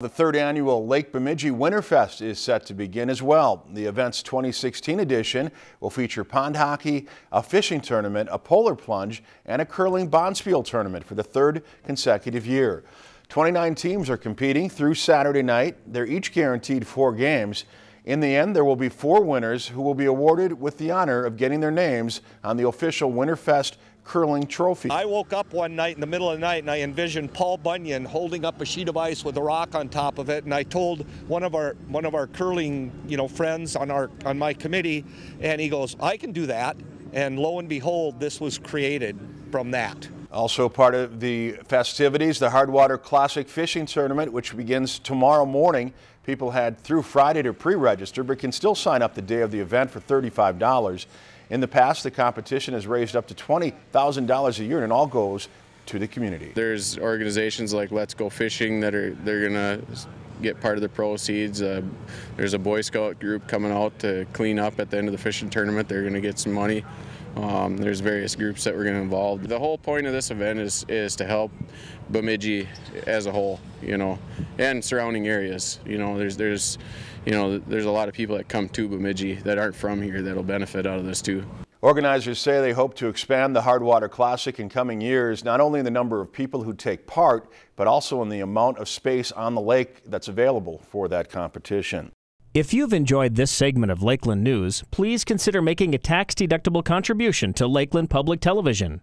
The third annual Lake Bemidji Winterfest is set to begin as well. The event's 2016 edition will feature pond hockey, a fishing tournament, a polar plunge, and a curling bonspiel tournament for the third consecutive year. 29 teams are competing through Saturday night. They're each guaranteed four games. In the end, there will be four winners who will be awarded with the honor of getting their names on the official Winterfest curling trophy. I woke up one night in the middle of the night and I envisioned Paul Bunyan holding up a sheet of ice with a rock on top of it and I told one of our one of our curling, you know, friends on our on my committee and he goes, "I can do that." And lo and behold, this was created from that. Also part of the festivities, the Hardwater Classic Fishing Tournament, which begins tomorrow morning. People had through Friday to pre-register, but can still sign up the day of the event for $35. In the past, the competition has raised up to $20,000 a year, and it all goes to the community. There's organizations like Let's Go Fishing that are they're gonna get part of the proceeds. Uh, there's a Boy Scout group coming out to clean up at the end of the fishing tournament. They're gonna get some money. Um, there's various groups that we're going to involve. The whole point of this event is is to help Bemidji as a whole, you know, and surrounding areas. You know, there's there's you know there's a lot of people that come to Bemidji that aren't from here that'll benefit out of this too. Organizers say they hope to expand the Hardwater Classic in coming years, not only in the number of people who take part, but also in the amount of space on the lake that's available for that competition. If you've enjoyed this segment of Lakeland News, please consider making a tax-deductible contribution to Lakeland Public Television.